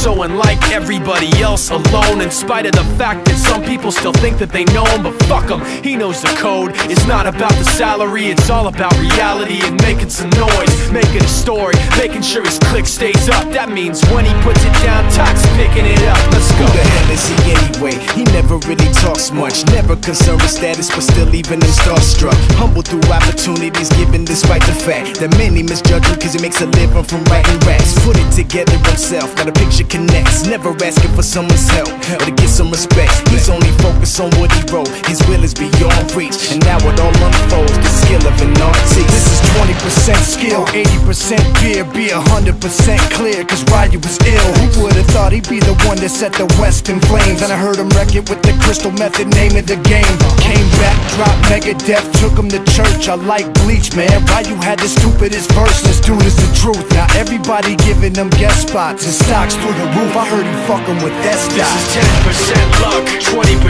So unlike everybody else, alone, in spite of the fact that some people still think that they know him, but fuck him, he knows the code. It's not about the salary, it's all about reality and making some noise, making a story, making sure his click stays up. That means when he puts it down, Tox picking it up. Let's go. Who the hell is he anyway? He never really talks much, never concerned with status, but still leaving him starstruck. Humble through opportunities given fact that many misjudge him cause he makes a living from writing raps. Put it together himself, got a picture connects, never asking for someone's help or to get some respect. He's only focused on what he wrote, his will is beyond reach, and now it all unfolds the skill of an artist. This is 20% skill, 80% beer, be 100% clear, cause Ryu was ill. Who would've thought he'd be the one that set the West in flames? And I heard him wreck it with the crystal method, name of the game. Came back, dropped Megadeth, took him to church. I like Bleach, man. Ryu had the stupidest verse, dude is the truth. Now everybody giving them guest spots and stocks through the roof. I heard he fucking with that This is 10% luck, 20%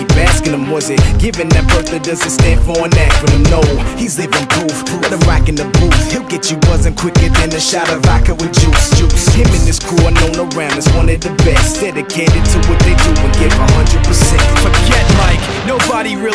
keep asking him, was it Giving that birth or does it stand for an act acronym? No, he's living proof. Let him rock in the booth. He'll get you buzzing quicker than a shot of vodka with juice. Juice. Him and his crew are known around as one of the best. Dedicated to what they do and give 100%. Forget Mike,